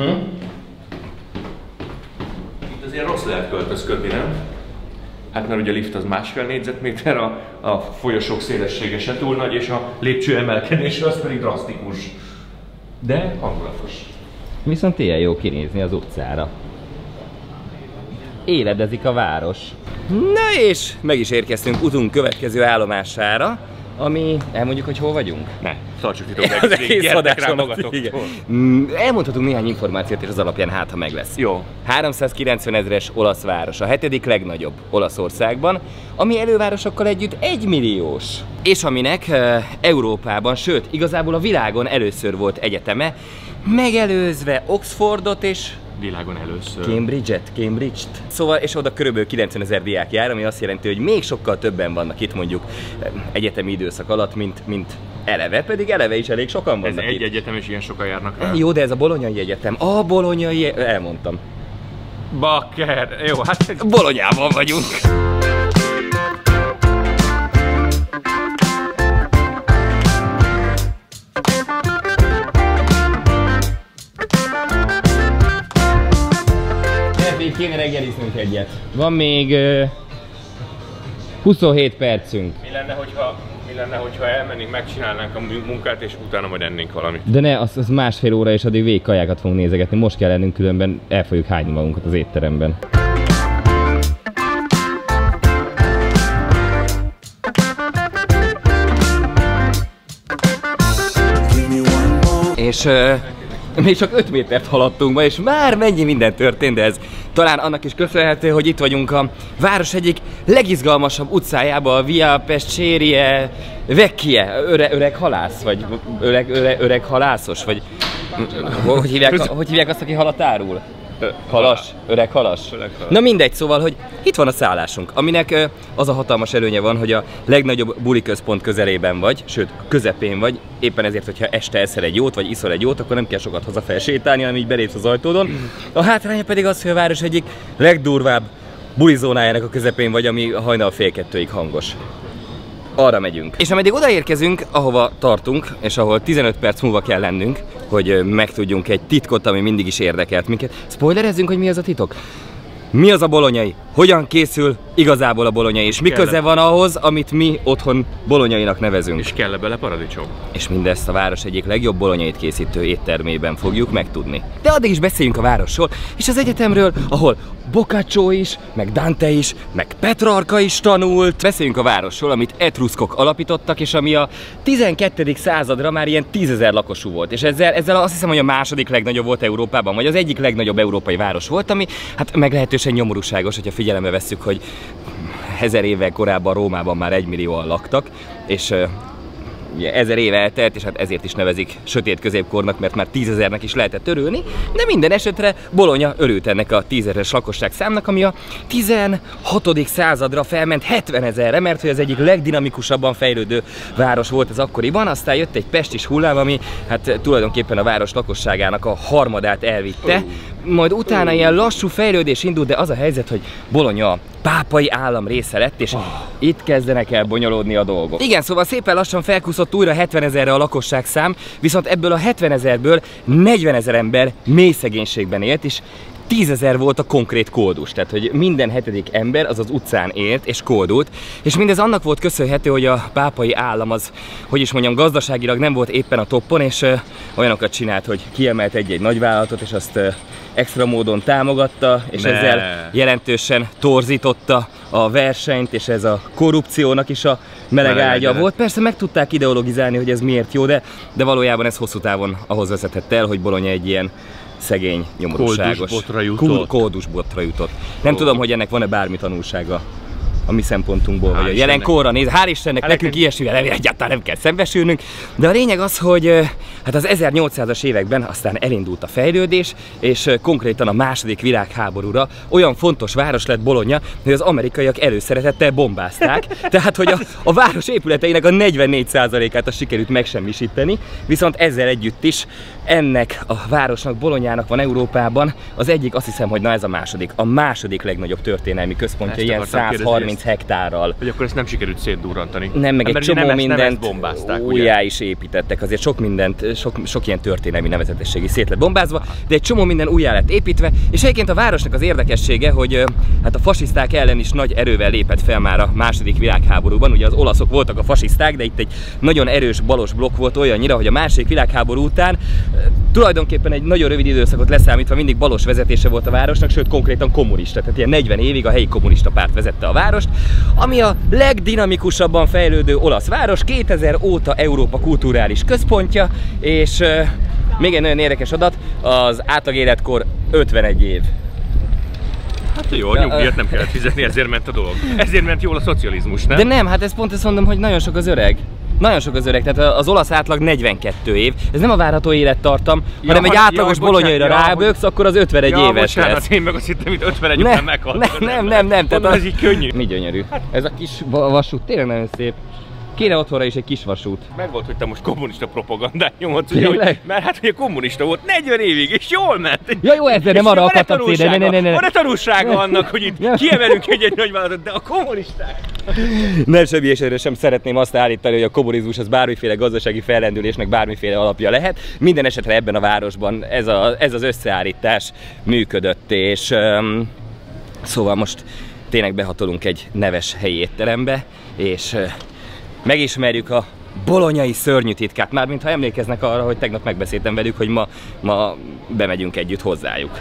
Hm? Itt azért rossz lehet költözködni, nem? Hát mert ugye a lift az másfél négyzetméter, a, a folyosók szélessége se túl nagy, és a lépcső emelkedése az pedig drasztikus. De hangulatos. Viszont ilyen jó kinézni az utcára. Éledezik a város. Na és meg is érkeztünk utunk következő állomására, ami elmondjuk, hogy hol vagyunk? Ne, tartsuk titokban. Az egész Gyertek adás rá alatt, magatok. Mm, Elmondhatunk néhány információt, és az alapján hát, ha meg lesz. Jó. 390 ezeres olasz város, a hetedik legnagyobb Olaszországban, ami elővárosokkal együtt egymilliós. És aminek e, Európában, sőt, igazából a világon először volt egyeteme, megelőzve Oxfordot és Világon először. Cambridge-et, Cambridge-t. Szóval, és oda körülbelül 90 ezer diák jár, ami azt jelenti, hogy még sokkal többen vannak itt mondjuk eh, egyetemi időszak alatt, mint, mint eleve, pedig eleve is elég sokan Ez vannak egy itt. egyetem, és ilyen sokan járnak rá. Jó, de ez a bolonyai egyetem. A bolonyai, elmondtam. Bakker. Jó, hát Bolonyában vagyunk. Így kéne reggeliznünk egyet. Van még uh, 27 percünk. mi lenne, hogyha, mi lenne, hogyha elmennénk, megcsinálnánk a munkát, és utána majd ennénk valamit. De ne, az, az másfél óra, és addig végig kajákat fogunk nézegetni. Most kell lennünk, különben el fogjuk hányni magunkat az étteremben. És uh, még csak 5 métert haladtunk ma, és már mennyi minden történt, de ez talán annak is köszönhető, hogy itt vagyunk a város egyik legizgalmasabb utcájába, a Via Pescerie Vecchie, öre, öreg halász, vagy öreg, öreg, öreg halászos, vagy hogy hívják, hogy hívják azt, aki halat árul? Halas? Öreg halas? Öreg halas. Na mindegy, szóval, hogy itt van a szállásunk, aminek az a hatalmas előnye van, hogy a legnagyobb buli központ közelében vagy, sőt, közepén vagy, éppen ezért, hogyha este eszel egy jót, vagy iszol egy jót, akkor nem kell sokat hazafelé sétálni, hanem így belépsz az ajtódon. A hátránya pedig az, hogy a város egyik legdurvább bulizónájának a közepén vagy, ami hajnal fél kettőig hangos arra megyünk. És ameddig odaérkezünk, ahova tartunk, és ahol 15 perc múlva kell lennünk, hogy megtudjunk egy titkot, ami mindig is érdekelt minket. Spoilerezzünk, hogy mi az a titok? Mi az a bolonyai? Hogyan készül igazából a bolonyai? És mi Kell-e? köze van ahhoz, amit mi otthon bolonyainak nevezünk? És kell -e bele paradicsom? És mindezt a város egyik legjobb bolonyait készítő éttermében fogjuk megtudni. De addig is beszéljünk a városról és az egyetemről, ahol Boccaccio is, meg Dante is, meg Petrarka is tanult. Beszéljünk a városról, amit etruszkok alapítottak, és ami a 12. századra már ilyen tízezer lakosú volt. És ezzel, ezzel azt hiszem, hogy a második legnagyobb volt Európában, vagy az egyik legnagyobb európai város volt, ami hát meglehetősen nyomorúságos, hogyha figyelembe vesszük, hogy ezer évvel korábban Rómában már egymillióan laktak, és ugye ezer éve eltelt, és hát ezért is nevezik sötét középkornak, mert már tízezernek is lehetett örülni, de minden esetre Bologna örült ennek a tízezeres lakosság számnak, ami a 16. századra felment 70 ezerre, mert hogy az egyik legdinamikusabban fejlődő város volt az akkoriban, aztán jött egy pestis hullám, ami hát tulajdonképpen a város lakosságának a harmadát elvitte, majd utána ilyen lassú fejlődés indult, de az a helyzet, hogy Bologna pápai állam része lett, és itt kezdenek el bonyolódni a dolgok. Igen, szóval szépen lassan felkúszott újra 70 ezerre a lakosság szám, viszont ebből a 70 ezerből 40 ezer ember mély szegénységben élt, és 10 ezer volt a konkrét kódus, tehát hogy minden hetedik ember az az utcán élt és kódult, és mindez annak volt köszönhető, hogy a pápai állam az, hogy is mondjam, gazdaságilag nem volt éppen a toppon, és ö, olyanokat csinált, hogy kiemelt egy-egy nagyvállalatot, és azt ö, extra módon támogatta, és Ne. ezzel jelentősen torzította a versenyt, és ez a korrupciónak is a meleg Meleg ágya ágya. volt. Persze meg tudták ideologizálni, hogy ez miért jó, de, de valójában ez hosszú távon ahhoz vezetett el, hogy Bologna egy ilyen szegény, nyomorúságos Koldusbotra jutott. Koldusbotra jutott. Nem Ó. tudom, hogy ennek van-e bármi tanulsága a mi szempontunkból, vagy a Hál' jelen Istennek. korra néz. Hál' Istennek, Hát nekünk ilyesmivel nem, egyáltalán nem kell szembesülnünk. De a lényeg az, hogy hát az 1800-as években aztán elindult a fejlődés, és konkrétan a második világháborúra olyan fontos város lett Bologna, hogy az amerikaiak előszeretettel bombázták. Tehát, hogy a, a város épületeinek a 44%-át a sikerült megsemmisíteni, viszont ezzel együtt is ennek a városnak, Bolonyának van Európában az egyik, azt hiszem, hogy na ez a második, a második legnagyobb történelmi központja, Ezt ilyen akartam kérdezni, 130 30 hektárral. Hogy akkor ezt nem sikerült szétdurrantani. Nem, meg Hát, egy csomó nem ezt- nem ezt mindent bombázták, újjá ugye? is építettek, azért sok mindent, sok, sok ilyen történelmi nevezetességi szét lett bombázva, de egy csomó minden újjá lett építve, és egyébként a városnak az érdekessége, hogy hát a fasiszták ellen is nagy erővel lépett fel már a második világháborúban, ugye az olaszok voltak a fasiszták, de itt egy nagyon erős balos blokk volt olyannyira, hogy a második világháború után tulajdonképpen egy nagyon rövid időszakot leszámítva mindig balos vezetése volt a városnak, sőt konkrétan kommunista, tehát ilyen 40 évig a helyi kommunista párt vezette a várost, ami a legdinamikusabban fejlődő olasz város, 2000 óta Európa kulturális központja, és még egy nagyon érdekes adat, az átlag életkor 51 év. Hát jó, a nyugdíjat nem kellett fizetni, ezért ment a dolog. Ezért ment jól a szocializmus, nem? De nem, hát ez pont ezt mondom, hogy nagyon sok az öreg. Nagyon sok az öreg, tehát az olasz átlag 42 év. Ez nem a várható élettartam, Ja, hanem egy átlagos ja, bocsánat, ja, ráböksz, akkor az 51 ja, éves bocsánat, lesz. én meg azt hittem, hogy 51 Ne, után meghalt. nem, nem, nem, nem. Mondom, ez így könnyű. Mi gyönyörű. Ez a kis va- vasút tényleg nagyon szép. Kéne otthonra is egy kis vasút. Meg volt, hogy te most kommunista propagandát nyomod, ugye, hogy, mert hát ugye kommunista volt 40 évig, és jól ment. Ja, jó, ezzel nem arra akartam célra, ne, ne, ne, ne. Van-e tanulsága annak, hogy itt Nem. kiemelünk egy-egy nagyvállalatot, de a kommunisták... Nem semmi esetre sem szeretném azt állítani, hogy a kommunizmus az bármiféle gazdasági fellendülésnek bármiféle alapja lehet. Minden esetre ebben a városban ez, a, ez az összeállítás működött, és um, szóval most tényleg behatolunk egy neves helyi étterembe, és uh, megismerjük a bolonyai szörnyű titkát, mármint ha emlékeznek arra, hogy tegnap megbeszéltem velük, hogy ma, ma bemegyünk együtt hozzájuk.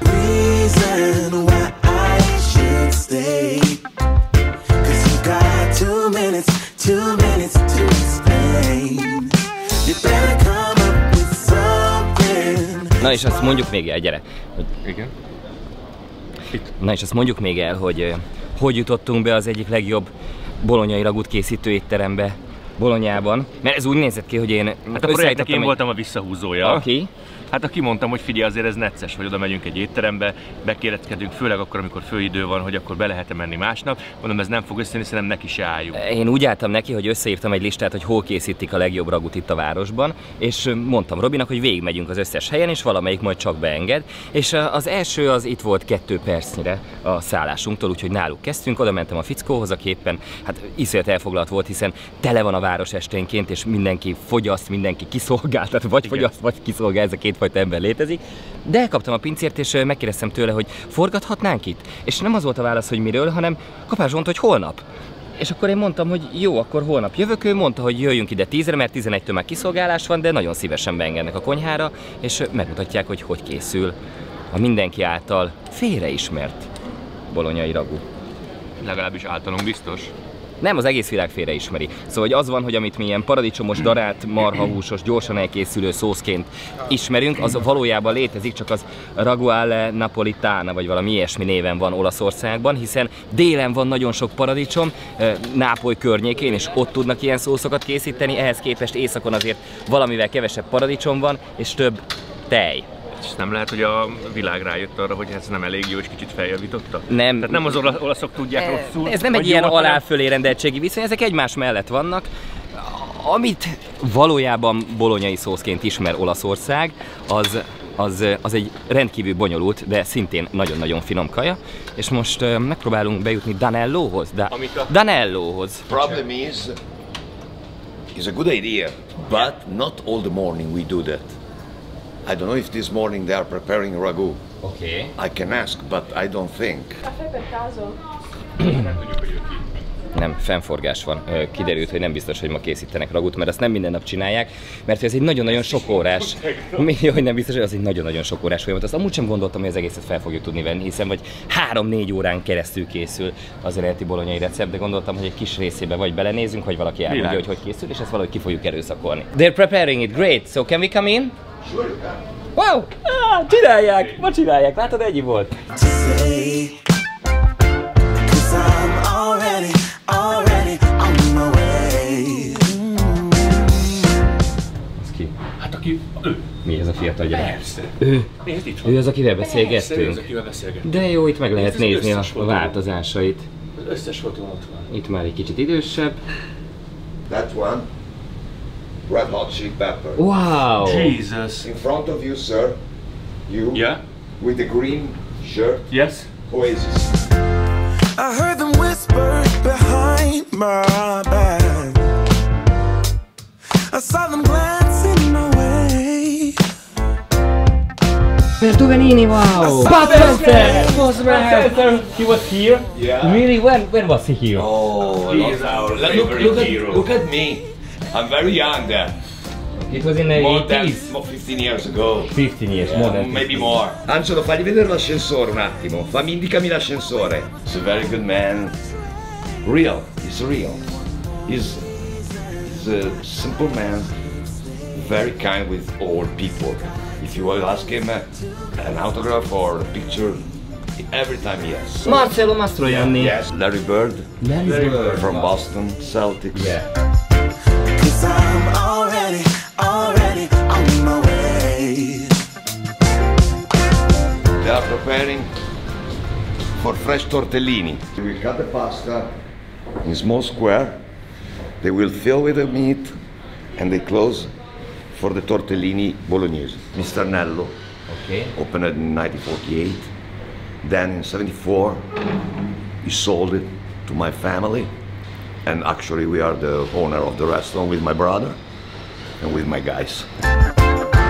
Na és azt mondjuk még el, gyere, hogy Igen. Na és azt mondjuk még el, hogy ö, hogy jutottunk be az egyik legjobb bolonyai ragút készítő étterembe Bolonyában. Mert ez úgy nézett ki, hogy én Hát a projektnek én egy- voltam a visszahúzója. Aki? Hát aki mondtam, hogy figyelj, azért ez necces, hogy oda megyünk egy étterembe, bekéreckedünk, főleg akkor, amikor főidő van, hogy akkor be lehet-e menni másnap. Mondom, ez nem fog összejönni, szerintem neki se álljunk. Én úgy álltam neki, hogy összeírtam egy listát, hogy hol készítik a legjobb ragut itt a városban, és mondtam Robinak, hogy végigmegyünk az összes helyen, és valamelyik majd csak beenged. És az első az itt volt kettő percnyire a szállásunktól, úgyhogy náluk kezdtünk, oda mentem a fickóhoz, aki éppen hát iszonyat elfoglalt volt, hiszen tele van a város esténként, és mindenki fogyaszt, mindenki kiszolgál, tehát vagy Igen. fogyaszt, vagy kiszolgál, ez a kétfajta ember létezik. De elkaptam a pincért, és megkérdeztem tőle, hogy forgathatnánk itt? És nem az volt a válasz, hogy miről, hanem Kapás mondta, hogy holnap. És akkor én mondtam, hogy jó, akkor holnap jövök. Ő mondta, hogy jöjjünk ide 10-re, mert 11-től már kiszolgálás van, de nagyon szívesen beengednek a konyhára, és megmutatják, hogy hogy készül a mindenki által félreismert bolonyai ragú. Legalábbis általunk biztos. Nem, az egész világ félreismeri. Szóval hogy az van, hogy amit mi ilyen paradicsomos, darált, marhahúsos, gyorsan elkészülő szószként ismerünk, az valójában létezik, csak az raguale napolitana, vagy valami ilyesmi néven van Olaszországban, hiszen délen van nagyon sok paradicsom, Nápoly környékén, és ott tudnak ilyen szószokat készíteni, ehhez képest északon azért valamivel kevesebb paradicsom van, és több tej. És nem lehet, hogy a világ rájött arra, hogy ez nem elég jó, és kicsit feljavította? Nem. Tehát nem az ola- olaszok tudják rosszul. Ez nem egy ilyen hanem- alá-fölé rendeltségi viszony, ezek egymás mellett vannak. Amit valójában bolonyai szószként ismer Olaszország, az, az, az egy rendkívül bonyolult, de szintén nagyon-nagyon finom kaja. És most uh, megpróbálunk bejutni Danellohoz. Da- Danellohoz. Problem is, it's a good idea, but not all the morning we do that. I don't know if this morning they are preparing ragu. Okay. I can ask, but I don't think. Caffè per caso? Nem, fennforgás van. Kiderült, hogy nem biztos, hogy ma készítenek ragut, mert azt nem minden nap csinálják, mert ez egy nagyon-nagyon sok órás. Mi, hogy nem biztos, hogy az egy nagyon-nagyon sok órás folyamat. Azt amúgy sem gondoltam, hogy az egészet fel fogjuk tudni venni, hiszen vagy 3-4 órán keresztül készül az eredeti bolonyai recept, de gondoltam, hogy egy kis részébe vagy belenézünk, vagy valaki elmondja, hogy hogy készül, és ezt valahogy ki fogjuk erőszakolni. They're preparing it, great, so can we come in? Wow! Ah, csinálják! Ma csinálják, látod, ennyi volt. Hát aki... Ő. Mi ez a fiatal gyerek? Persze. Ő, Nézd, itt van. ő az, akivel Persze, ő az, beszélgettünk. akivel beszélgettünk. De jó, itt meg lehet nézni a, összes a fotó. változásait. Az összes fotó ott van. Itt már egy kicsit idősebb. That one, red hot chili pepper. Wow! Jesus. In front of you, sir, you Yeah? with the green shirt, Yes? Oasis. I heard them whisper behind my back. I saw them glancing my way. Tuganini, wow! Ah, Bud Spencer! Was Spencer, he was here? Yeah. Really? When, when was he here? Oh, He is our look, look, hero. At, look at me. I'm very young there. It was in the More than 80s. more 15 years ago. 15 years, more than Maybe 15. more. Angelo, fagli vedere l'ascensore un attimo. Fammi, indicami l'ascensore. He's a very good man. Real. He's real. He's, he's a simple man. Very kind with all people. If you will ask him uh, an autograph or a picture, every time yes. Marcelo Mastroianni. Yes. Larry Bird Larry Bird. from Boston Celtics. Yeah. Cause I'm already, already on my way. They are preparing for fresh tortellini. They will cut the pasta in small square. They will fill with the meat and they close for the tortellini bolognese. Mr. Nello Okay. opened it in 1948. Then in 74, he sold it to my family. And actually, we are the owner of the restaurant with my brother and with my guys. Mm-hmm.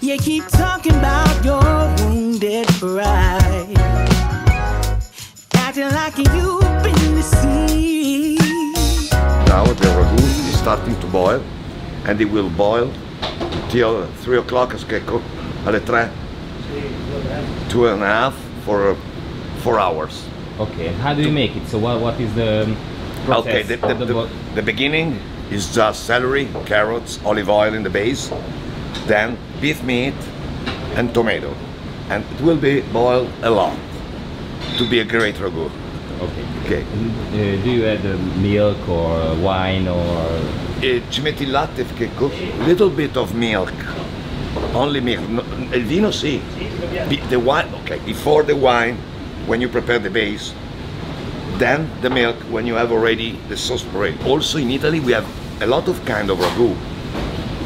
You keep talking about your wounded pride. Acting like you've been deceived. Now the ragu is starting to boil and it will boil till 3 o'clock alle 3 two and a half for uh, four hours. Okay. How do you make it? So what, what is the um, process Okay, the, the, the, the, beginning is just celery, carrots, olive oil in the base, then beef meat and tomato. And it will be boiled a lot to be a great ragu. Okay. Okay. Uh, do you add uh, milk or uh, wine or E ci metti il latte che co- little bit of milk. Only milk. No, il vino sì. The wine, okay, before the wine, when you prepare the base, then the milk when you have already the sauce prepared. Also in Italy we have a lot of kind of ragu.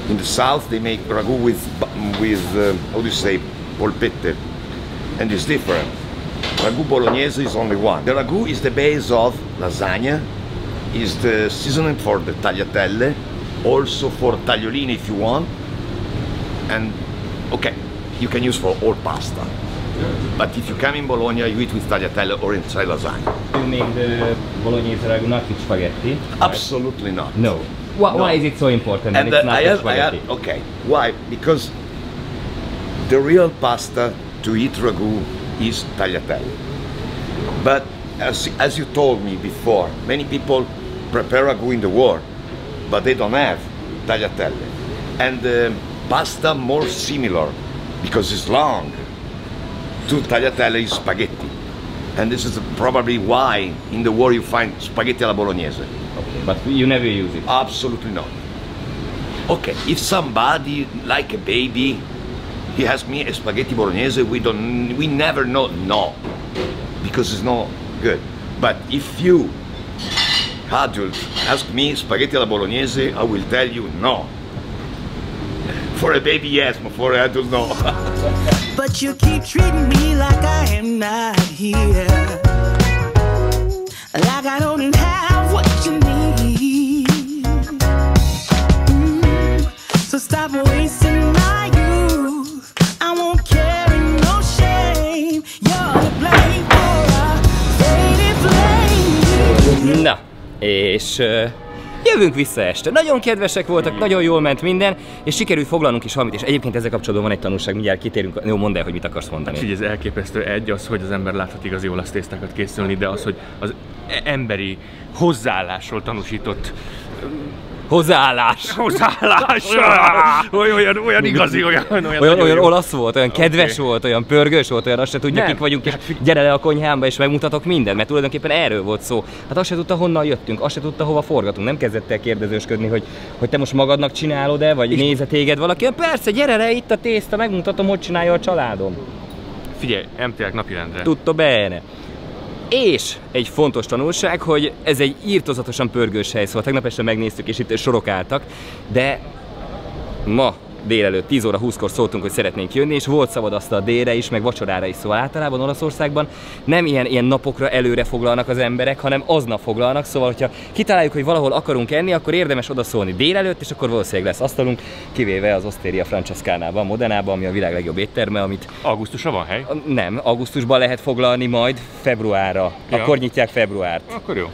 In the south they make ragu with with uh, how do you say polpette, and it's different. Ragu bolognese is only one. The ragu is the base of lasagna, is the seasoning for the tagliatelle, also for tagliolini if you want, and okay, you can use for all pasta. But if you come in Bologna, you eat with tagliatelle or inside lasagna. you make the bolognese ragu not with spaghetti? Absolutely not. No. Why, No. why is it so important that And it's uh, not I have, I have, okay, why? Because the real pasta to eat ragu is tagliatelle. But as, as you told me before, many people prepare ragu in the war, but they don't have tagliatelle. And the pasta more similar, because it's long, to tagliatelle is spaghetti. And this is probably why in the war you find spaghetti alla bolognese. Okay, but you never use it. Absolutely not. Okay, if somebody like a baby, he asks me a spaghetti bolognese, we don't, we never know no, because it's not good. But if you, adult, ask me spaghetti alla bolognese, I will tell you no. For a baby, yes, but for an adult, no. But you keep treating me like I am not here. Like I don't have what you need. Mm, So stop wasting my youth. I won't carry no shame. You're to blame for a faded flame. Na, és uh, jövünk vissza este. Nagyon kedvesek voltak, nagyon jól ment minden, és sikerült foglalnunk is valamit, és egyébként ezzel kapcsolatban van egy tanulság, mindjárt kitérünk. Jó, mondd el, hogy mit akarsz mondani. Figyelj, ez elképesztő. Egy az, hogy az ember láthat igazi olasz tésztákat készülni, de az, hogy az e- emberi hozzáállásról tanúsított Hozzáállás! hozzáállás, olyan, olyan, olyan igazi, olyan, olyan, Olyan, olyan olasz volt, olyan kedves Oké. volt, olyan pörgős volt, olyan azt se tudja, kik vagyunk, és hát gyere le a konyhámba, és megmutatok mindent, mert tulajdonképpen erről volt szó. Hát azt se tudta, honnan jöttünk, azt se tudta, hova forgatunk, nem kezdett el kérdezősködni, hogy, hogy te most magadnak csinálod-e, vagy nézze téged valaki. Ja, persze, gyere le, itt a tészta, megmutatom, hogy csinálja a családom. Figyelj, MTL napirendre. Tutto bene. És egy fontos tanulság, hogy ez egy írtozatosan pörgős hely, szóval tegnap este megnéztük, és itt sorok álltak, de ma délelőtt 10 óra 20-kor szóltunk, hogy szeretnénk jönni, és volt szabad azt a délre is, meg vacsorára is, szóval általában Olaszországban nem ilyen, ilyen napokra előre foglalnak az emberek, hanem aznap foglalnak, szóval hogyha kitaláljuk, hogy valahol akarunk enni, akkor érdemes odaszólni délelőtt, és akkor valószínűleg lesz asztalunk, kivéve az Osteria Francescánában, Modenában, ami a világ legjobb étterme, amit Augusztusra van hely? nem, augusztusban lehet foglalni, majd februárra. Ja. Akkor nyitják februárt. Akkor jó.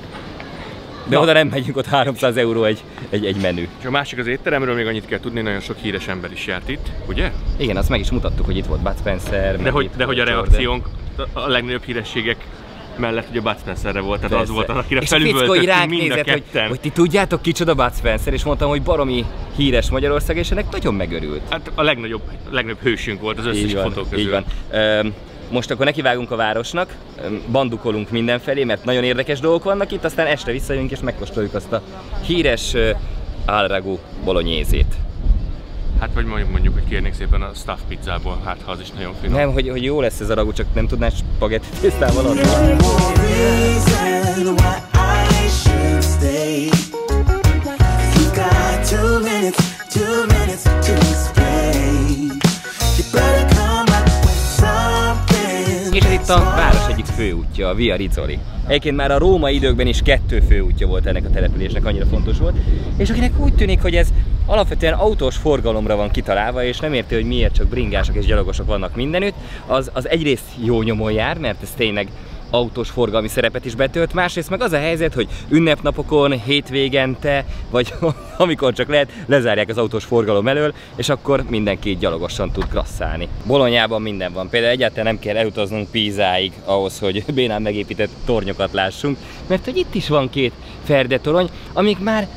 De Na. oda nem megyünk, ott 300 euró egy, egy, egy menü. És a másik az étteremről még annyit kell tudni, nagyon sok híres ember is járt itt, ugye? Igen, azt meg is mutattuk, hogy itt volt Bud Spencer. De hogy, de hogy a reakciónk a- a legnagyobb hírességek mellett ugye Bud Spencerre volt, tehát az Persze. volt, akire és a felüvöltöttünk ránk mind a nézett, hogy, ketten. hogy ti tudjátok kicsoda Bud Spencer, és mondtam, hogy baromi híres Magyarország, és ennek nagyon megörült. Hát a legnagyobb, legnagyobb hősünk volt az összes így van, fotó közül. így van. Öm, most akkor nekivágunk a városnak, bandukolunk mindenfelé, mert nagyon érdekes dolgok vannak itt, aztán este visszajönünk és megkóstoljuk azt a híres alragu bolonyézét. Hát vagy mondjuk, mondjuk, hogy kérnék szépen a stuff pizzából, hát ha az is nagyon finom. Nem, hogy, hogy jó lesz ez a ragu, csak nem tudnál spagetti tésztával adni. Two minutes, two minutes a város egyik főútja, a Via Rizzoli. Egyébként már a római időkben is kettő főútja volt ennek a településnek, annyira fontos volt. És akinek úgy tűnik, hogy ez alapvetően autós forgalomra van kitalálva, és nem érti, hogy miért csak bringások és gyalogosok vannak mindenütt, az, az egyrészt jó nyomon jár, mert ez tényleg autós forgalmi szerepet is betölt, másrészt meg az a helyzet, hogy ünnepnapokon, hétvégente, vagy amikor csak lehet, lezárják az autós forgalom elől, és akkor mindenki gyalogosan tud klasszálni. Bolonyában minden van, például egyáltalán nem kell elutaznunk Pízáig ahhoz, hogy bénán megépített tornyokat lássunk, mert hogy itt is van két Ferde torony, amik már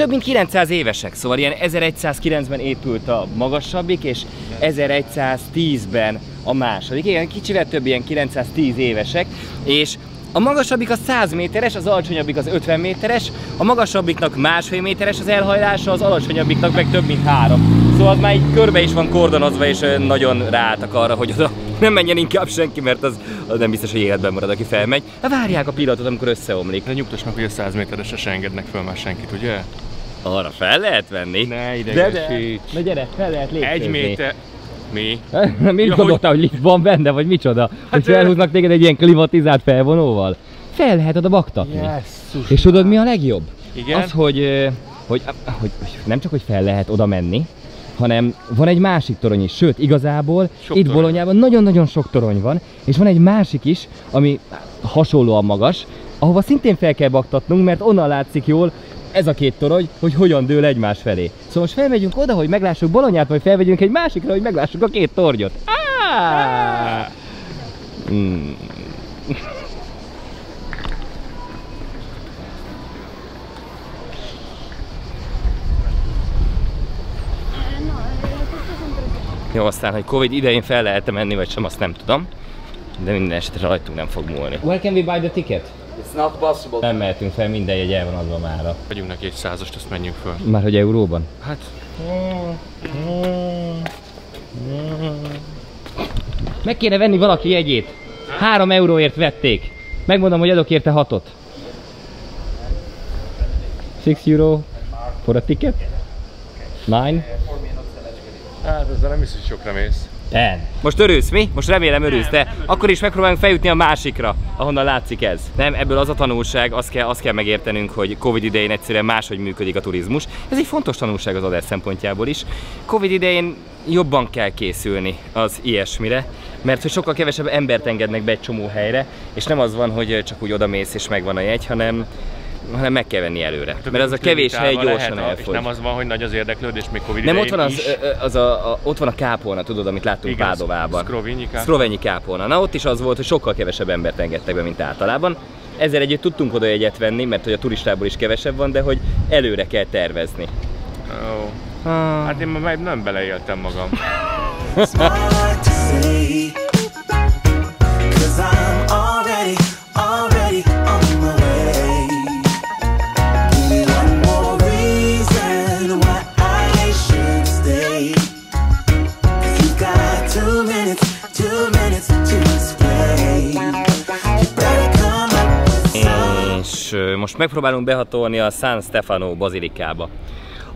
több mint 900 évesek, szóval ilyen 1109-ben épült a magasabbik, és 1110-ben a második. Igen, kicsivel több ilyen 910 évesek, és a magasabbik az 100 méteres, az alacsonyabbik az 50 méteres, a magasabbiknak másfél méteres az elhajlása, az alacsonyabbiknak meg több mint három. Szóval az már így körbe is van kordonozva, és nagyon ráálltak arra, hogy oda nem menjen inkább senki, mert az, az nem biztos, hogy életben marad, aki felmegy. Hát várják a pillanatot, amikor összeomlik. De nyugtass meg, hogy a 100 méteresre se engednek föl már senkit, ugye? Arra fel lehet venni. Ne de, de, idegesíts. na gyere, fel lehet lépcsőzni. Egy méter... Mi? Mi Ja, gondoltál, hogy lift van benne, vagy micsoda? Hát hogy felhúznak téged egy ilyen klimatizált felvonóval? Fel lehet oda baktatni. Jesszus. És tudod mi a legjobb? Igen? Az, hogy, hogy, hogy, hogy nem csak, hogy fel lehet oda menni, hanem van egy másik torony is, sőt, igazából Sok itt torony. Bolonyában nagyon-nagyon sok torony van, és van egy másik is, ami hasonlóan magas, ahova szintén fel kell baktatnunk, mert onnan látszik jól ez a két torony, hogy hogyan dől egymás felé. Szóval most felmegyünk oda, hogy meglássuk Bolonyát, vagy felmegyünk egy másikra, hogy meglássuk a két tornyot. Ah! Mm. Jó, aztán, hogy Covid idején fel lehet menni, vagy sem, azt nem tudom. De minden esetre rajtunk nem fog múlni. Where can we buy the ticket? It's not possible. Nem mehetünk fel, minden jegy el van adva mára. Vegyünk neki egy százast, azt menjünk föl. Már hogy euróban? Hát, Meg kéne venni valaki jegyét. Három euróért vették. Megmondom, hogy adok érte hatot. 6 euro for a ticket? Nine? Hát ezzel nem hisz, hogy sokra mész. Ten. Most örülsz, mi? Most remélem örülsz, de akkor is megpróbálunk feljutni a másikra, ahonnan látszik ez. Nem, ebből az a tanulság, azt kell, azt kell megértenünk, hogy Covid idején egyszerűen máshogy működik a turizmus. Ez egy fontos tanulság az adás szempontjából is. Covid idején jobban kell készülni az ilyesmire, mert hogy sokkal kevesebb embert engednek be egy csomó helyre, és nem az van, hogy csak úgy odamész és megvan a jegy, hanem hanem meg kell venni előre. Mert az a kevés hely gyorsan lehet, elfogy. És nem az van, hogy nagy az érdeklődés, még Covid Nem, ott van, az, is. az a, a, ott van a kápolna, tudod, amit láttunk Igen, Pádovában. Szkrovinyi kápolna. Na ott is az volt, hogy sokkal kevesebb embert engedtek be, mint általában. Ezzel együtt tudtunk oda jegyet venni, mert hogy a turistából is kevesebb van, de hogy előre kell tervezni. Ó. Hát én már nem beleéltem magam. megpróbálunk behatolni a San Stefano bazilikába.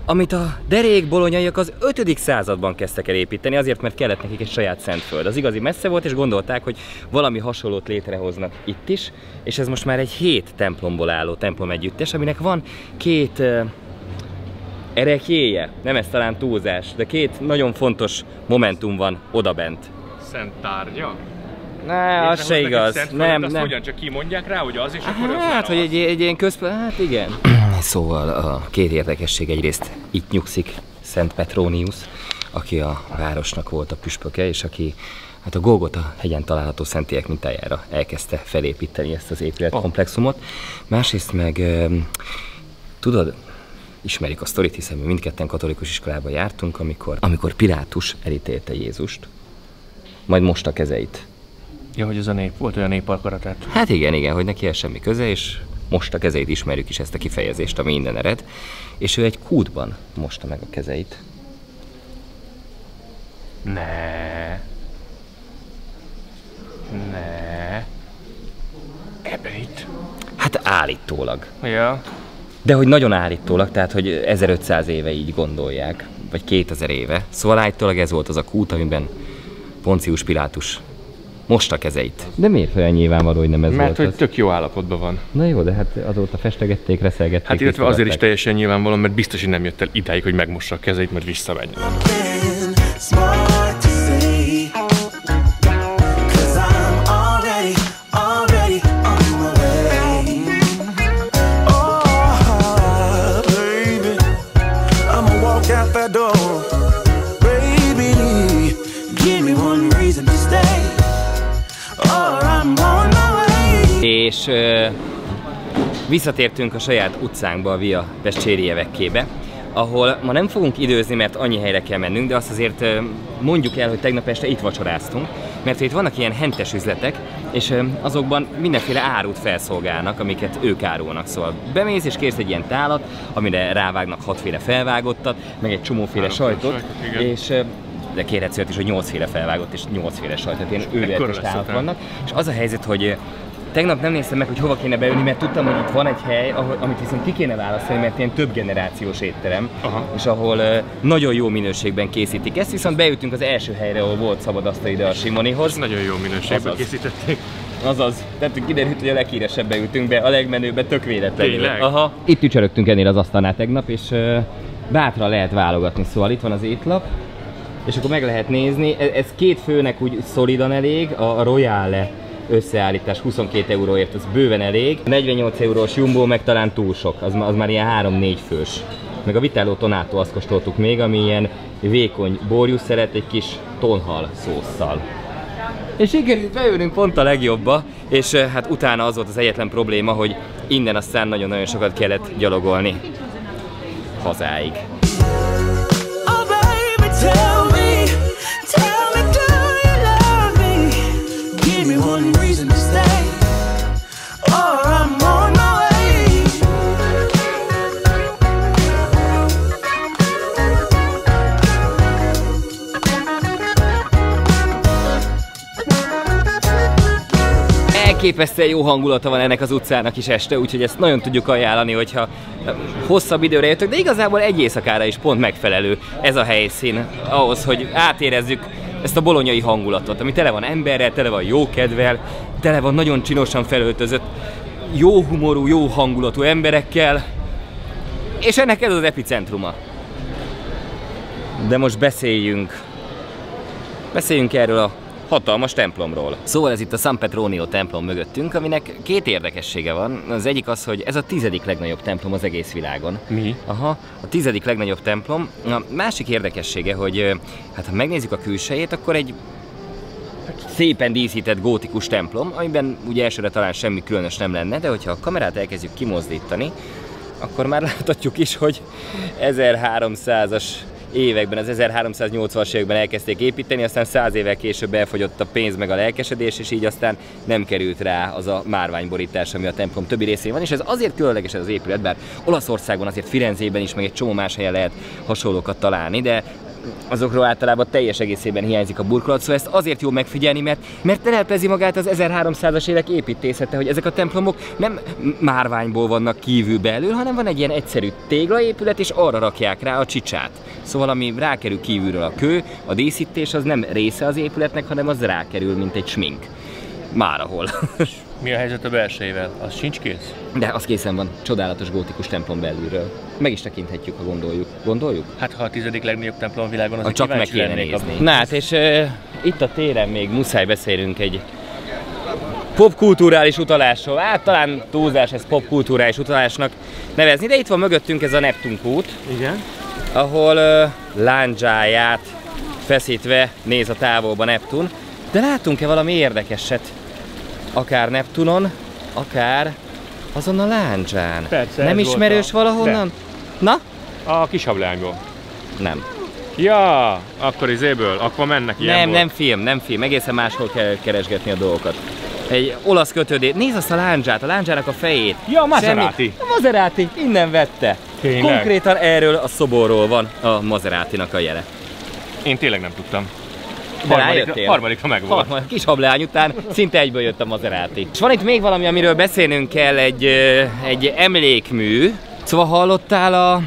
amit a derék bolonyaiak az 5. században kezdtek el építeni, azért mert kellett nekik egy saját szentföld. Az igazi messze volt, és gondolták, hogy valami hasonlót létrehoznak itt is, és ez most már egy hét templomból álló templom együttes, aminek van két uh, erekjéje, nem ez talán túlzás, de két nagyon fontos momentum van odabent. Szent tárgya? Ne, az se igaz. Nem, azt nem. hogyan csak kimondják rá, hogy az, és akkor az Hát, hogy egy, egy ilyen központ, hát igen. Szóval a két érdekesség egyrészt itt nyugszik Szent Petronius, aki a városnak volt a püspöke, és aki hát a Golgota hegyen található szentélyek mintájára elkezdte felépíteni ezt az épületkomplexumot. Másrészt meg, tudod, ismerik a sztorit, hiszen mi mindketten katolikus iskolába jártunk, amikor, amikor Pilátus elítélte Jézust, majd mosta kezeit. Ja, hogy ez a nép, volt olyan népalkaratát. Hát igen, igen, hogy neki ez semmi köze, és most a kezeit ismerjük is ezt a kifejezést, ami innen ered, és ő egy kútban mosta meg a kezeit. Ne. Ne. Ebben itt. Hát állítólag. Ja. De hogy nagyon állítólag, tehát hogy 1500 éve így gondolják, vagy 2000 éve. Szóval állítólag ez volt az a kút, amiben Poncius Pilátus mosta kezeit. De miért olyan nyilvánvaló, hogy nem ez Mert volt hogy az? tök jó állapotban van. Na jó, de hát azóta festegették, reszelgették. Hát illetve azért is teljesen nyilvánvaló, mert biztos, hogy nem jött el idáig, hogy megmossa a kezeit, mert visszamegy. Visszatértünk a saját utcánkba, a Via Pescsérievekkébe, ahol ma nem fogunk időzni, mert annyi helyre kell mennünk, de azt azért mondjuk el, hogy tegnap este itt vacsoráztunk, mert itt vannak ilyen hentes üzletek, és azokban mindenféle árut felszolgálnak, amiket ők árulnak. Szóval bemész és kérsz egy ilyen tálat, amire rávágnak hatféle felvágottat, meg egy csomóféle sajtot, sajtot, és de kérhetsz olyat is, hogy nyolcféle felvágott és nyolcféle sajtot, ilyen őrületes tálat vannak. És az a helyzet, hogy Tegnap nem néztem meg, hogy hova kéne beülni, mert tudtam, hogy itt van egy hely, ahol, amit viszont ki kéne választani, mert ilyen több generációs étterem, Aha. és ahol uh, nagyon jó minőségben készítik ezt, viszont beültünk az első helyre, ahol volt szabad asztal ide a Simonihoz. Nagyon jó minőségben Azaz. készítették. Azaz, tehát kiderült, hogy a leghíresebbe ültünk be, a legmenőbbe tök véletlenül. Tényleg? Aha. Itt ücsörögtünk ennél az asztalnál tegnap, és uh, bátran lehet válogatni, szóval itt van az étlap, és akkor meg lehet nézni, ez, ez két főnek úgy szolidan elég, a Royale összeállítás 22 euróért, az bőven elég. 48 eurós jumbo meg talán túl sok, az, az már ilyen 3-4 fős. Meg a Vitello Tonato azt kóstoltuk még, ami ilyen vékony borjú szeret egy kis tonhal szósszal. És sikerült beülnünk pont a legjobba, és eh, hát utána az volt az egyetlen probléma, hogy innen aztán nagyon-nagyon sokat kellett gyalogolni hazáig. Oh, baby, tell one reason. Elképesztően jó hangulata van ennek az utcának is este, úgyhogy ezt nagyon tudjuk ajánlani, hogyha hosszabb időre jöttök, de igazából egy éjszakára is pont megfelelő ez a helyszín ahhoz, hogy átérezzük ezt a bolonyai hangulatot, ami tele van emberrel, tele van jó kedvel, tele van nagyon csinosan felöltözött, jó humorú, jó hangulatú emberekkel, és ennek ez az epicentruma. De most beszéljünk Beszéljünk erről a hatalmas templomról. Szóval ez itt a San Petronio templom mögöttünk, aminek két érdekessége van. Az egyik az, hogy ez a tizedik legnagyobb templom az egész világon. Mi? Aha, a tizedik legnagyobb templom. A másik érdekessége, hogy hát ha megnézzük a külsejét, akkor egy szépen díszített gótikus templom, amiben ugye elsőre talán semmi különös nem lenne, de hogyha a kamerát elkezdjük kimozdítani, akkor már láthatjuk is, hogy 1300-as években, az 1380-as években elkezdték építeni, aztán 100 évvel később elfogyott a pénz meg a lelkesedés, és így aztán nem került rá az a márványborítás, ami a templom többi részén van, és ez azért különleges ez az épület, bár Olaszországban, azért Firenzében is, meg egy csomó más helyen lehet hasonlókat találni, de azokról általában teljes egészében hiányzik a burkolat, szóval ezt azért jó megfigyelni, mert, mert telepezi magát az 1300-as évek építészete, hogy ezek a templomok nem márványból vannak kívül belül, hanem van egy ilyen egyszerű téglaépület, és arra rakják rá a csicsát. Szóval ami rákerül kívülről a kő, a díszítés az nem része az épületnek, hanem az rákerül, mint egy smink. Már ahol. Mi a helyzet a belsejével? Az sincs kész? De az készen van. Csodálatos gótikus templom belülről. Meg is tekinthetjük, ha gondoljuk. Gondoljuk? Hát ha a tizedik legnagyobb templom a világon, az csak meg kéne nézni. Na hát, és uh, itt a téren még muszáj beszélünk egy popkulturális utalásról. Hát talán túlzás ez popkulturális utalásnak nevezni, de itt van mögöttünk ez a Neptun kút, Igen. ahol uh, lándzsáját feszítve néz a távolba Neptun. De látunk-e valami érdekeset? Akár Neptunon, akár azon a lándzsán. Persze, Nem ismerős a- valahonnan? Na? A kis hablányból. Nem. Ja, akkor izéből, akkor mennek ilyen Nem, volt. nem film, nem film. Egészen máshol kell keresgetni a dolgokat. Egy olasz kötődét. Nézd azt a lándzsát, a lándzsának a fejét. Ja, Maserati. Semmi- A Maserati, innen vette. Tényleg? Konkrétan erről a szoborról van a Maseratinak a jele. Én tényleg nem tudtam. De Harmadik, harmadikra meg volt. Harmadik kis hableány után szinte egyből jött a Maserati. És van itt még valami, amiről beszélnünk kell, egy, egy emlékmű. Szóval hallottál a...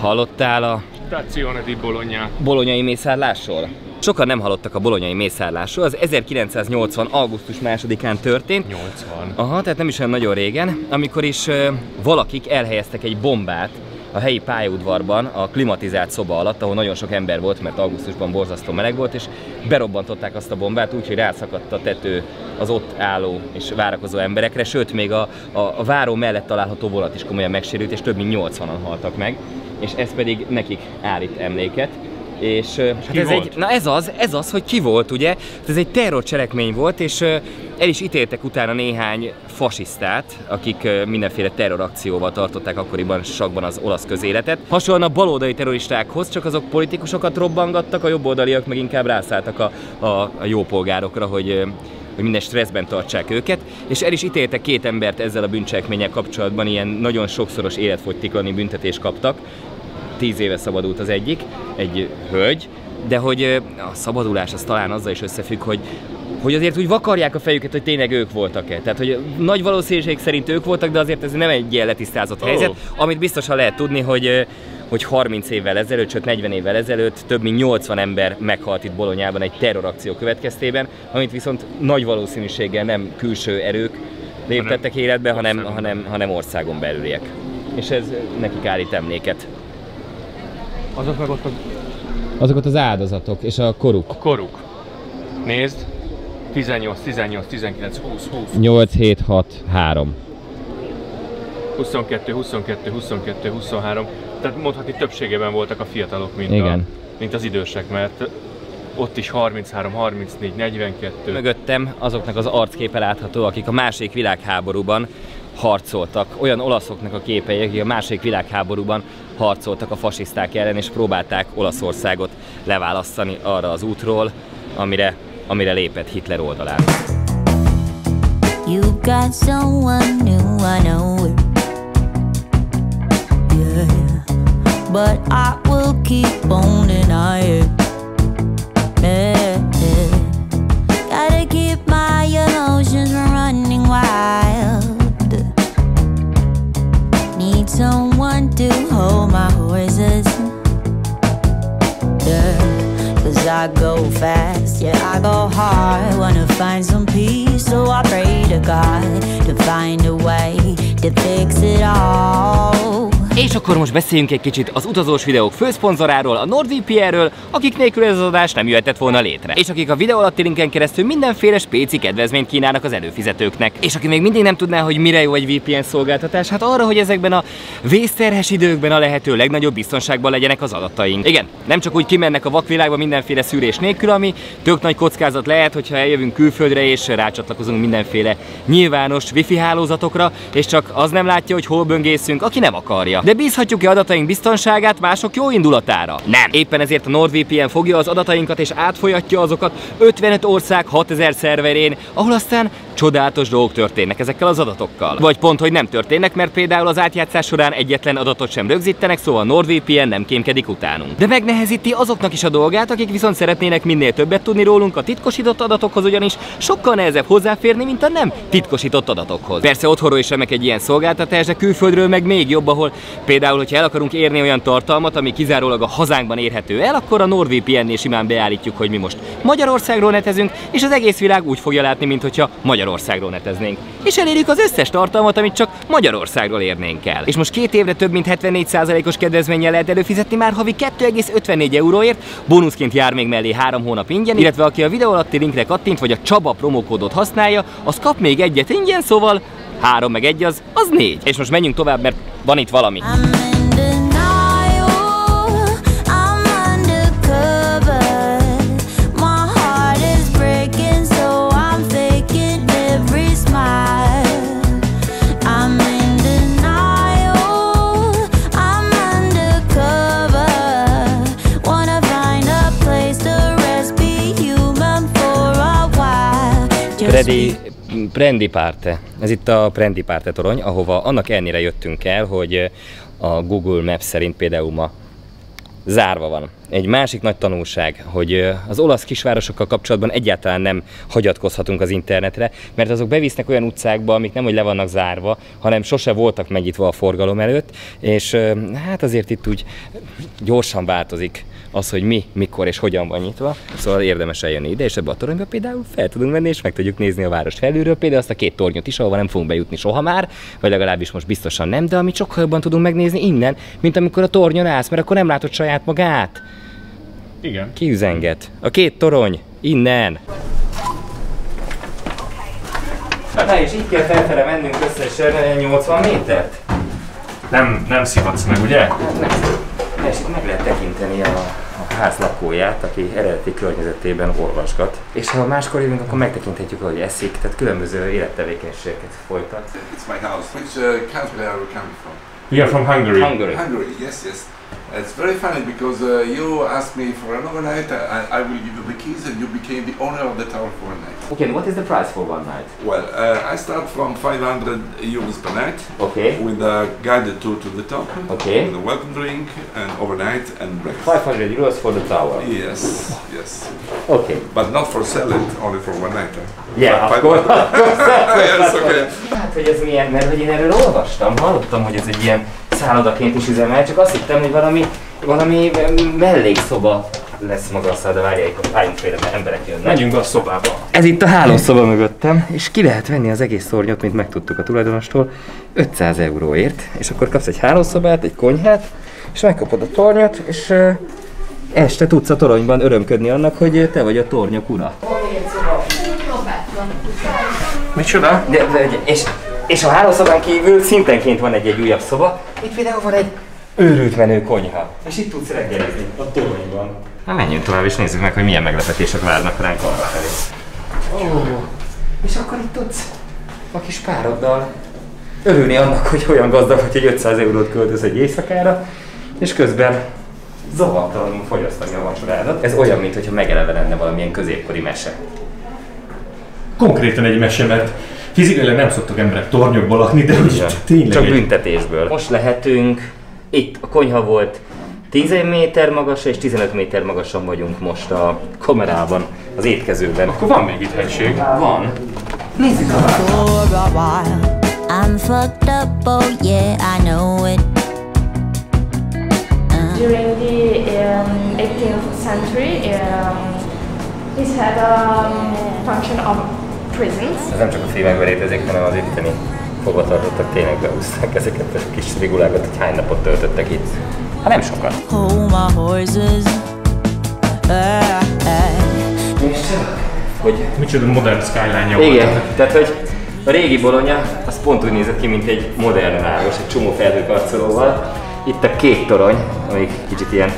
Hallottál a Stazione di Bologna. bolonyai mészárlásról? Sokan nem hallottak a bolonyai mészárlásról, az 1980. augusztus 2-án történt, 80. Aha, tehát nem is olyan nagyon régen, amikor is ö, valakik elhelyeztek egy bombát a helyi pályaudvarban, a klimatizált szoba alatt, ahol nagyon sok ember volt, mert augusztusban borzasztó meleg volt, és berobbantották azt a bombát, úgyhogy rászakadt a tető az ott álló és várakozó emberekre, sőt még a, a, a váró mellett található vonat is komolyan megsérült, és több mint 80-an haltak meg, és ez pedig nekik állít emléket. És hát ez volt? egy, na ez az, ez az, hogy ki volt, ugye? Ez egy terrorcselekmény volt, és el is ítéltek utána néhány fasisztát, akik mindenféle terrorakcióval tartották akkoriban sakban az olasz közéletet. Hasonlóan a baloldali terroristákhoz, csak azok politikusokat robbangattak, a jobboldaliak meg inkább rászálltak a, a, a jó polgárokra, hogy hogy minden stresszben tartsák őket, és el is ítéltek két embert ezzel a bűncselekménnyel kapcsolatban, ilyen nagyon sokszoros életfogytiglani büntetést kaptak, 10 éve szabadult az egyik, egy hölgy, de hogy a szabadulás az talán azzal is összefügg, hogy hogy azért úgy vakarják a fejüket, hogy tényleg ők voltak-e. Tehát, hogy nagy valószínűség szerint ők voltak, de azért ez nem egy ilyen letisztázott Ó. helyzet. Amit biztosan lehet tudni, hogy hogy 30 évvel ezelőtt, sőt 40 évvel ezelőtt több mint 80 ember meghalt itt Bolonyában egy terrorakció következtében, amit viszont nagy valószínűséggel nem külső erők léptettek életbe, hanem, hanem, hanem országon belüliek. És ez nekik állít emléket. Azok meg ott a Azokat az áldozatok és a koruk. a koruk. Nézd. 18, 18, 19, 20, 20, 8, 7, 6, 3. 22, 22, 22, 23. Tehát mondhatni többségében voltak a fiatalok, mint, Igen. A, mint az idősek, mert ott is 33, 34, 42. Mögöttem azoknak az arcképe látható, akik a második világháborúban harcoltak. Olyan olaszoknak a képei, akik a második világháborúban harcoltak a fasiszták ellen, és próbálták Olaszországot leválasztani arra az útról, amire, amire lépett Hitler oldalán. But I will keep on denying. I go fast, yeah, I go hard. Wanna find some peace, so I pray to God to find a way to fix it all. És akkor most beszéljünk egy kicsit az utazós videók főszponzoráról, a NordVPN-ről, akik nélkül ez az adás nem jöhetett volna létre. És akik a videó alatti linken keresztül mindenféle spéci kedvezményt kínálnak az előfizetőknek. És aki még mindig nem tudná, hogy mire jó egy VPN szolgáltatás, hát arra, hogy ezekben a vészterhes időkben a lehető legnagyobb biztonságban legyenek az adataink. Igen, nem csak úgy kimennek a vakvilágba mindenféle szűrés nélkül, ami tök nagy kockázat lehet, hogyha eljövünk külföldre és rácsatlakozunk mindenféle nyilvános wifi hálózatokra, és csak az nem látja, hogy hol böngészünk, aki nem akarja. De bízhatjuk-e adataink biztonságát mások jó indulatára? Nem. Éppen ezért a NordVPN fogja az adatainkat és átfolyatja azokat 55 ország 6000 szerverén, ahol aztán csodálatos dolgok történnek ezekkel az adatokkal. Vagy pont, hogy nem történnek, mert például az átjátszás során egyetlen adatot sem rögzítenek, szóval NordVPN nem kémkedik utánunk. De megnehezíti azoknak is a dolgát, akik viszont szeretnének minél többet tudni rólunk, a titkosított adatokhoz ugyanis sokkal nehezebb hozzáférni, mint a nem titkosított adatokhoz. Persze otthonról is remek egy ilyen szolgáltatás, de külföldről meg még jobb, ahol például, hogyha el akarunk érni olyan tartalmat, ami kizárólag a hazánkban érhető el, akkor a NordVPN-nél simán beállítjuk, hogy mi most Magyarországról netezünk, és az egész világ úgy fogja látni, mintha Magyarországról neteznénk. És elérjük az összes tartalmat, amit csak Magyarországról érnénk el. És most két évre több mint 74%-os kedvezménnyel lehet előfizetni már havi 2,54 euróért, bónuszként jár még mellé három hónap ingyen, illetve aki a videó alatti linkre kattint, vagy a Csaba promókódot használja, az kap még egyet ingyen, szóval 3 meg 1 az, az 4. És most menjünk tovább, mert van itt valami. I'm Predi, Prendi Parte. Ez itt a Prendi Parte torony, ahova annak ellenére jöttünk el, hogy a Google Maps szerint például ma zárva van. Egy másik nagy tanulság, hogy az olasz kisvárosokkal kapcsolatban egyáltalán nem hagyatkozhatunk az internetre, mert azok bevisznek olyan utcákba, amik nem hogy le vannak zárva, hanem sose voltak megnyitva a forgalom előtt, és hát azért itt úgy gyorsan változik az, hogy mi, mikor és hogyan van nyitva, szóval érdemes eljönni ide, és ebbe a toronyba például fel tudunk menni, és meg tudjuk nézni a város felülről, például azt a két tornyot is, ahova nem fogunk bejutni soha már, vagy legalábbis most biztosan nem, de amit sokkal jobban tudunk megnézni innen, mint amikor a tornyon állsz, mert akkor nem látod saját magát. Igen. Kiüzenget. A két torony, innen. Na és így kell felfele mennünk összesen 80 métert. Nem, nem szivatsz meg, ugye? Na és itt meg lehet tekinteni a, a ház lakóját, aki eredeti környezetében olvasgat. És ha máskor jövünk, akkor megtekinthetjük, hogy eszik, tehát különböző élettevékenységeket folytat. It's my house. Which uh, country are you coming from? We are from Hungary. Hungary. Hungary. Yes, yes. It's very funny because uh, you asked me for an overnight. I, I will give you the keys, and you became the owner of the tower for a night. Okay, and what is the price for one night? Well, uh, I start from 500 euros per night Okay. with a guided tour to the top, Okay. with a welcome drink, and overnight and breakfast. 500 euros for the tower. Yes, yes, Okay. but not for sell it, only for one night. huh? Yeah, of course. yes, okay. Hát, hogy ez milyen, mert hogy én erről olvastam, hallottam, hogy ez egy ilyen szállodaként is üzemel, csak azt hittem, hogy valami, valami mellékszoba lesz maga a szálloda, várjál, itt álljunk félre, mert emberek jönnek. Menjünk be a szobába. Ez itt a hálószoba mögöttem, és ki lehet venni az egész szornyot, mint megtudtuk a tulajdonostól, 500 euróért, és akkor kapsz egy hálószobát, egy konyhát, és megkapod a tornyot, és uh, este tudsz a toronyban örömködni annak, hogy te vagy a tornyok ura. Micsoda? De, de, és, és a hálószobán kívül szintenként van egy-egy újabb szoba. Itt például van egy őrült menő konyha. És itt tudsz reggelizni a toronyban. Na menjünk tovább és nézzük meg, hogy milyen meglepetések várnak ránk arrafelé. Ó, és akkor itt tudsz a kis pároddal örülni annak, hogy olyan gazdag, hogy egy 500 eurót költöz egy éjszakára, és közben zavartalanul fogyasztani a vacsorádat. Ez olyan, mintha megeleve lenne valamilyen középkori mese. Konkrétan egy mese, mert fizikailag nem szoktak emberek tornyokból lakni, de úgy tényleg Csak büntetésből. Most lehetünk, itt a konyha volt 10 méter magas és 15 méter magasan vagyunk most a kamerában, az étkezőben. Akkor van még itt helység. Van. Nézzük while. I'm fucked up, oh yeah, I know it. During the um, 18th century, um, this had a um, function of prisons. Ez nem csak a filmekben létezik, hanem az itteni fogvatartottak tényleg beúzták ezeket a kis rigulákat, hogy hány napot töltöttek itt. Hát nem sokat. Hogy Micsoda modern skyline-ja Igen, volt. tehát hogy a régi Bologna, az pont úgy nézett ki, mint egy modern város, egy csomó felhőkarcolóval. Itt a két torony, amik kicsit ilyen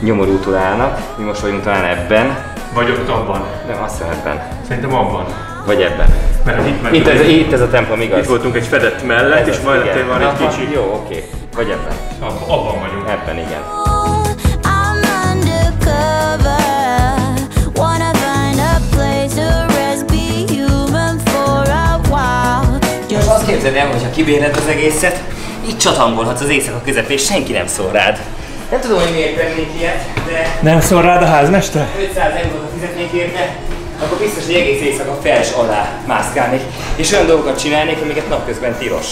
nyomorútul állnak. Mi most vagyunk talán ebben, Vagy ott abban. nem azt hiszem ebben, Szerintem abban. Vagy ebben. Mert itt, meg Itt ez, itt ez a templom, igaz? itt voltunk egy fedett mellett, és az, mellette van egy kicsi. Jó, oké. Vagy ebben. Ab- Abban vagyunk. Ebben, igen. I'm undercover. Wanna find a place to rest, be human for a képzeld el, hogyha kibéred az egészet, így csatangolhatsz az éjszaka közepén, és senki nem szól rád. Nem tudom, hogy miért vennék ilyet, de Nem szól rád a házmester? 500 eurót fizetnék érte, akkor biztos, hogy egész éjszaka fels alá mászkálnék, és olyan dolgokat csinálnék, amiket napközben tilos.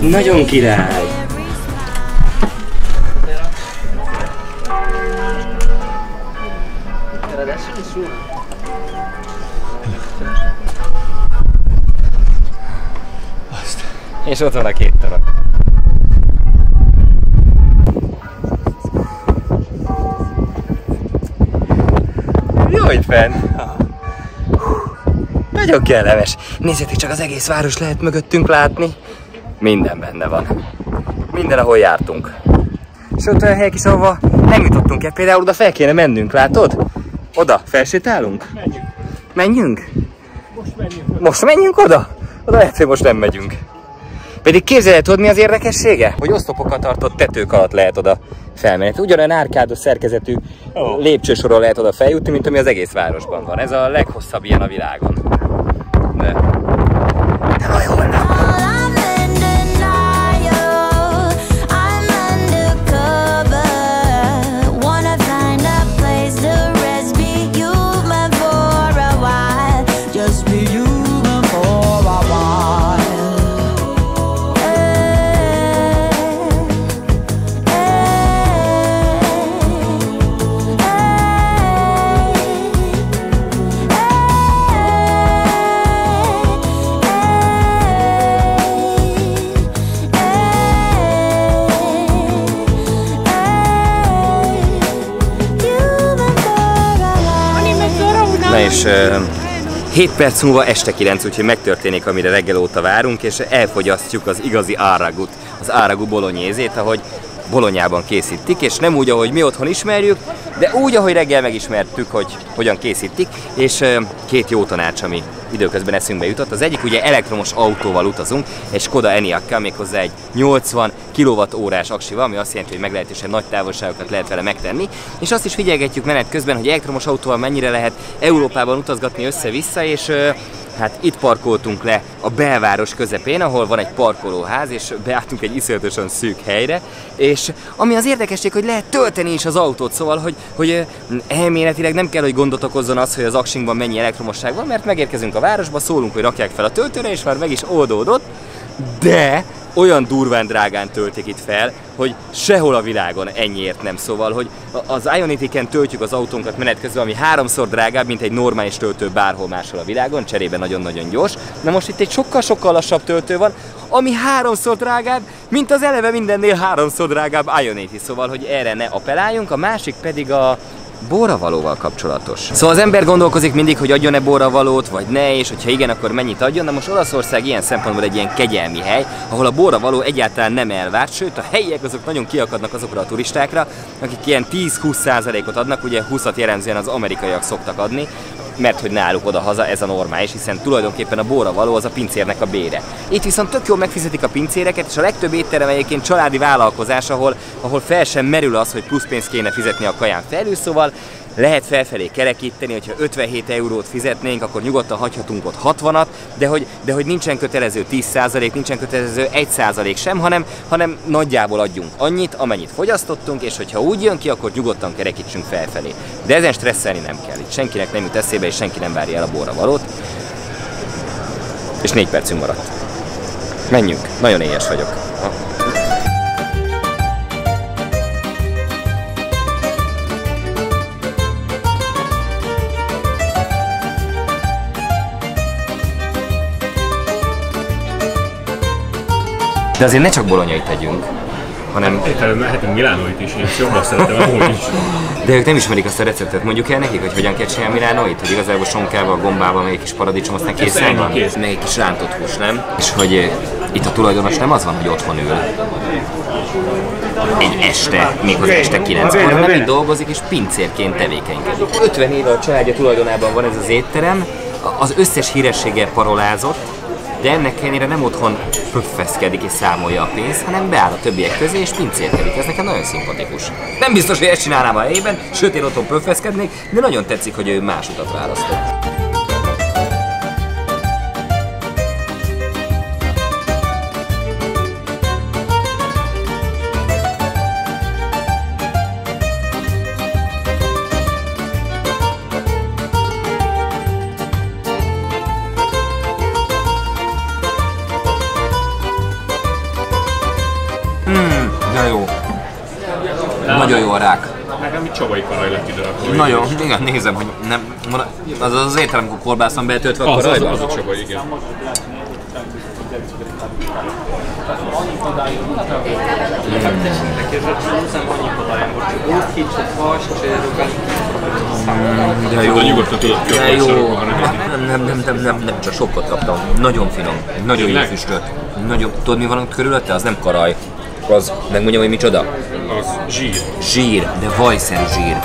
Nagyon király! És ott van a két fenn! Nagyon kellemes. Nézzétek csak, az egész város lehet mögöttünk látni. Minden benne van. Minden, ahol jártunk. És ott olyan helyek is, ahova nem jutottunk el. Például oda fel kéne mennünk, látod? Oda, felsétálunk? Menjünk. Menjünk? Most menjünk. Most menjünk oda? Oda lehet, hogy most nem megyünk. Pedig képzeled, tudod mi az érdekessége? Hogy oszlopokat tartott tetők alatt lehet oda felmenni. Ugyanolyan árkádos szerkezetű oh. lépcsősoron lehet oda feljutni, mint ami az egész városban van. Ez a leghosszabb ilyen a világon. De és uh, 7 perc múlva este 9, úgyhogy megtörténik, amire reggel óta várunk, és elfogyasztjuk az igazi áragut, az áragu bolonyézét, ahogy bolonyában készítik, és nem úgy, ahogy mi otthon ismerjük, de úgy, ahogy reggel megismertük, hogy hogyan készítik, és két jó tanács, ami időközben eszünkbe jutott. Az egyik ugye elektromos autóval utazunk, egy Skoda Enyaq-kal, méghozzá egy 80 kWh aksival, ami azt jelenti, hogy meglehetősen nagy távolságokat lehet vele megtenni, és azt is figyelgetjük menet közben, hogy elektromos autóval mennyire lehet Európában utazgatni össze-vissza, és hát itt parkoltunk le a belváros közepén, ahol van egy parkolóház, és beálltunk egy iszonyatosan szűk helyre, és ami az érdekesség, hogy lehet tölteni is az autót, szóval, hogy, hogy elméletileg nem kell, hogy gondot okozzon az, hogy az aksinkban mennyi elektromosság van, mert megérkezünk a városba, szólunk, hogy rakják fel a töltőre, és már meg is oldódott, de olyan durván drágán töltik itt fel, hogy sehol a világon ennyiért nem. Szóval, hogy az Ionity-ken töltjük az autónkat menet közben, ami háromszor drágább, mint egy normális töltő bárhol máshol a világon, cserébe nagyon-nagyon gyors. Na most itt egy sokkal-sokkal lassabb töltő van, ami háromszor drágább, mint az eleve mindennél háromszor drágább Ionity. Szóval, hogy erre ne apeláljunk, a másik pedig a borravalóval kapcsolatos. Szóval az ember gondolkozik mindig, hogy adjon-e borravalót, vagy ne, és hogyha igen, akkor mennyit adjon. Na most Olaszország ilyen szempontból egy ilyen kegyelmi hely, ahol a borravaló egyáltalán nem elvárt, sőt a helyiek azok nagyon kiakadnak azokra a turistákra, akik ilyen 10-20%-ot adnak, ugye 20-at jellemzően az amerikaiak szoktak adni, mert hogy náluk oda-haza ez a normális, hiszen tulajdonképpen a bóra való az a pincérnek a bére. Itt viszont tök jól megfizetik a pincéreket, és a legtöbb étterem egyébként családi vállalkozás, ahol, ahol fel sem merül az, hogy plusz pénzt kéne fizetni a kaján felül, szóval lehet felfelé kerekíteni, hogyha 57 eurót fizetnénk, akkor nyugodtan hagyhatunk ott 60-at, de hogy, de hogy nincsen kötelező 10%, nincsen kötelező 1% sem, hanem, hanem nagyjából adjunk annyit, amennyit fogyasztottunk, és hogyha úgy jön ki, akkor nyugodtan kerekítsünk felfelé. De ezen stresszelni nem kell, itt senkinek nem jut eszébe, és senki nem várja el a borra valót. És négy percünk maradt. Menjünk, nagyon éhes vagyok. Ha. De azért ne csak bolonyait tegyünk, hanem Értelem, mehetünk Milánóit is, én jobban szeretem amúgy is. De ők nem ismerik azt a receptet, mondjuk el nekik, hogy hogyan kell csinálni Milánóit? Hogy igazából sonkával, gombával, még egy kis paradicsom, aztán készen van? kész. Meg egy kis rántott hús, nem? És hogy eh, itt a tulajdonos nem az van, hogy otthon ül. Egy este, méghozzá este 9-kor, hanem itt dolgozik és pincérként tevékenykedik. 50 éve a családja tulajdonában van ez az étterem, az összes hírességgel parolázott, de ennek ellenére nem otthon pöffeszkedik és számolja a pénzt, hanem beáll a többiek közé és pincérkedik. Ez nekem nagyon szimpatikus. Nem biztos, hogy ezt csinálnám a helyében, sőt én otthon pöffeszkednék, de nagyon tetszik, hogy ő más utat választott. Jó a rák. Nekem itt csabai karaj lett ide rakva. Nagyon, igen, nézem, hogy nem, az az étterem, amikor korbászon betöltve, akkor Az, az, rajban. az a csabai, igen. De jó. Nyugodtan tudod De a jó. hanem Nem, nem, nem, nem, nem, nem, csak sokkot kaptam. Nagyon finom, nagyon jó füstölt. Nagyon, tudod mi van körülötte? Az nem karaj. Az, megmondjam, hogy micsoda? az zsír. Zsír, de vajszerű zsír.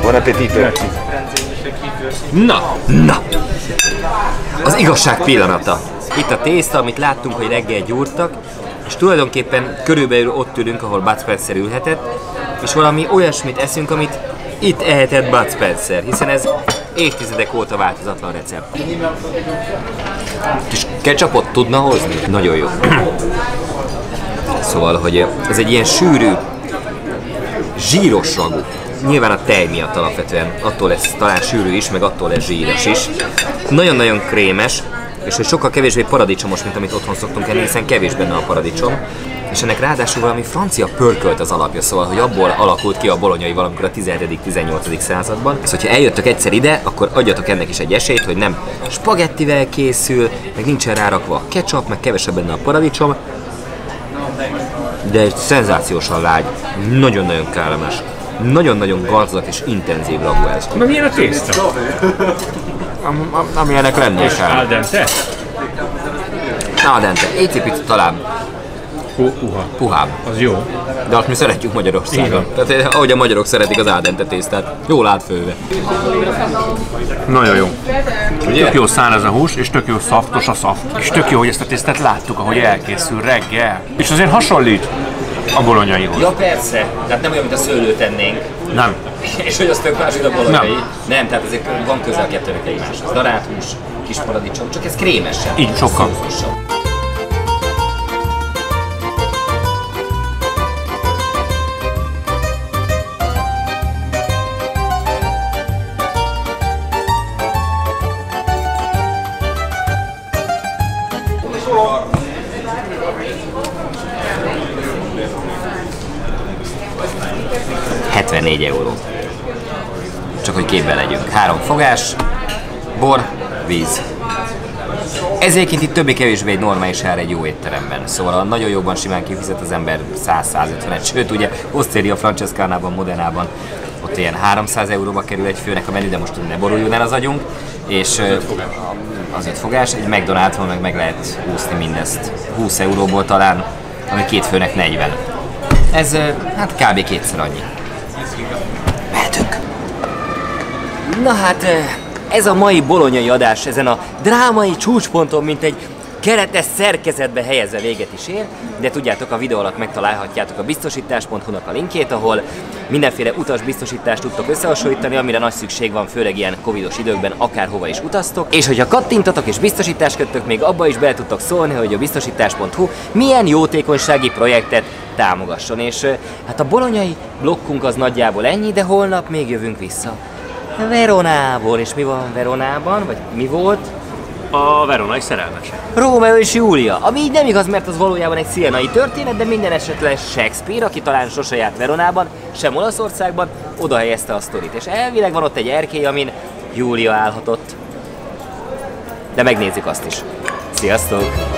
Buon appetito. Na, na! Az igazság pillanata. Itt a tészta, amit láttunk, hogy reggel gyúrtak, tulajdonképpen körülbelül ott ülünk, ahol Bud Spencer ülhetett, és valami olyasmit eszünk, amit itt ehetett Bud Spencer, hiszen ez évtizedek óta változatlan recept. És ketchupot tudna hozni? Nagyon jó. Szóval, hogy ez egy ilyen sűrű, zsíros ragú. Nyilván a tej miatt alapvetően, attól lesz talán sűrű is, meg attól lesz zsíros is. Nagyon-nagyon krémes, és hogy sokkal kevésbé paradicsomos, mint amit otthon szoktunk enni, hiszen kevés benne a paradicsom. És ennek ráadásul valami francia pörkölt az alapja, szóval, hogy abból alakult ki a bolonyai valamikor a 17.-18. században. Szóval, hogyha eljöttök egyszer ide, akkor adjatok ennek is egy esélyt, hogy nem spagettivel készül, meg nincsen rárakva a ketchup, meg kevesebb benne a paradicsom, de egy szenzációsan lágy, nagyon-nagyon kellemes, nagyon-nagyon gazdag és intenzív ragú ez. Na milyen a tészta? Am, am, amilyenek lennie kell. Al dente? Al dente, épicit talán Hú, uha. puhább, Az jó. de azt mi szeretjük Magyarországon. Igen. Tehát eh, ahogy a magyarok szeretik az al dente tésztát, jól átfőve. Nagyon jó. Ugye? Tök jó szán ez a hús, és tök jó szaftos a szaft. És tök jó, hogy ezt a tésztát láttuk, ahogy elkészül reggel. És azért hasonlít a bolonyaihoz. Ja persze, tehát nem olyan, mint a szőlőt tennénk. Nem. És hogy az tök más, mint a bolonyai. Nem. nem, tehát ezek van közel a kettőnek egymáshoz. Darált hús, kis paradicsom, csak ez krémesebb. Így, sokkal. Szószosabb. ...74 euró. Csak hogy képben legyünk. Három fogás, bor, víz. Ez egyébként itt többé-kevésbé egy normális ár egy jó étteremben. Szóval nagyon jóban simán kifizet az ember 100-150-et. Sőt, ugye Osteria Francescánában, Modenában ott ilyen 300 euróba kerül egy főnek a menü, de most ne boruljon el az agyunk. És az öt fogás, egy McDonald's-on meg meg lehet úszni mindezt 20 euróból talán, ami két főnek 40. Ez hát kb. kétszer annyi. Mehetünk! Na hát, ez a mai bolonyai adás ezen a drámai csúcsponton, mint egy keretes szerkezetbe helyezve véget is ér, de tudjátok, a videó alatt megtalálhatjátok a biztosítás.hu-nak a linkjét, ahol mindenféle utasbiztosítást tudtok összehasonlítani, amire nagy szükség van, főleg ilyen covidos időkben, akárhova is utaztok. És hogyha kattintatok és biztosítást kötök, még abba is be tudtok szólni, hogy a biztosítás.hu milyen jótékonysági projektet támogasson. És hát a bolonyai blokkunk az nagyjából ennyi, de holnap még jövünk vissza. Veronából, és mi van Veronában? Vagy mi volt? A veronai szerelmesek. Rómeó és Júlia, ami így nem igaz, mert az valójában egy szienai történet, de minden esetre Shakespeare, aki talán sose járt Veronában, sem Olaszországban, oda helyezte a sztorit. És elvileg van ott egy erkély, amin Júlia állhatott. De megnézzük azt is. Sziasztok!